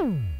Mm-hmm.